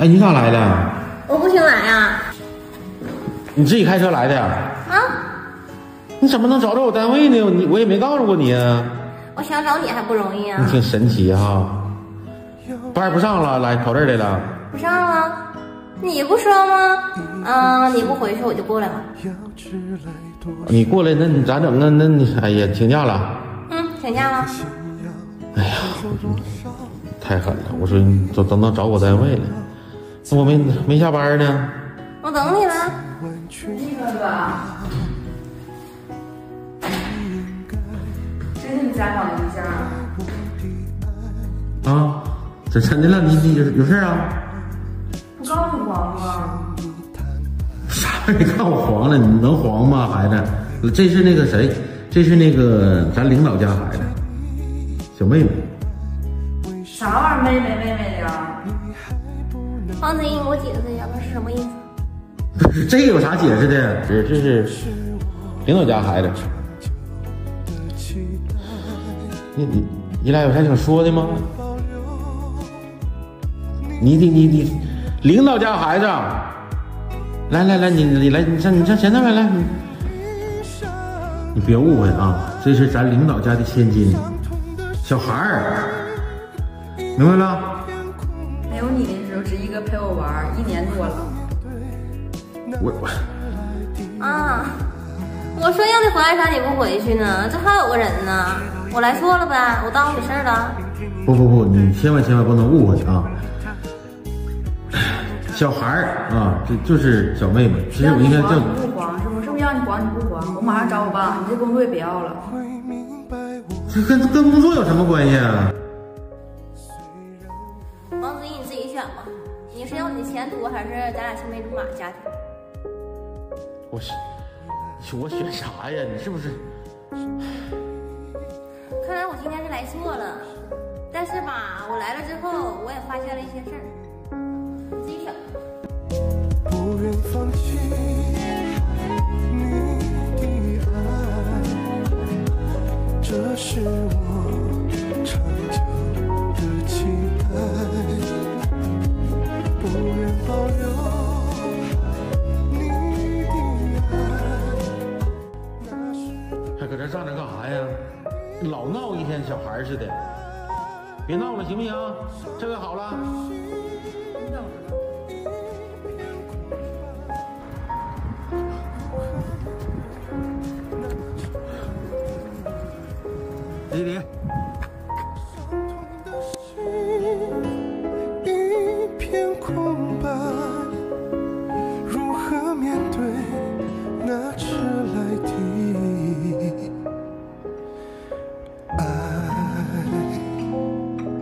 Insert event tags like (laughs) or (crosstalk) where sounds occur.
哎，你咋来的？我不请来呀。你自己开车来的呀？啊？你怎么能找着我单位呢？你我也没告诉过你啊。我想找你还不容易啊。你挺神奇哈。班不上了，来跑这儿来了。不上了？你不说吗？啊，你不回去我就过来了。你过来，那你咋整啊？那你哎呀，请假了。嗯，请假了。哎呀，太狠了！我说你都都能找我单位了，我没没下班呢。我等你了。你哥哥，这是你家长的对象啊？啊，这真的了？你你有有事啊？不告诉你黄吗？啥玩意看我黄了？你能黄吗，孩子？这是那个谁？这是那个咱领导家孩子，小妹妹。啥玩意儿？妹妹妹妹的？方子给我解释一下，那是什么意思？不 (laughs) 是这有啥解释的？这这是领导家孩子。你你你俩有啥想说的吗？你你你你，领导家孩子，来来来，你你来，你上你上前头来来，你你别误会啊，这是咱领导家的千金，小孩儿，明白了？没有你的时候，是一哥陪我玩一年多了。我我啊，我说让你回来啥你不回去呢？这还有个人呢，我来错了呗？我耽误你事儿了？不不不，你千万千万不能误会啊！小孩儿啊，这就是小妹妹，其实我应该叫你不慌是不是？是不是让你黄你不黄？我马上找我爸，你这工作也别要了。这跟跟工作有什么关系啊？你是要你的前途，还是咱俩青梅竹马的家庭？我选我选啥呀？你是不是？看来我今天是来错了，但是吧，我来了之后，我也发现了一些事儿，你自己选。不愿放弃你的爱，这是我长久愿保留，还搁这站着干啥呀？老闹一天小孩似的，别闹了行不行？这回好了。李李，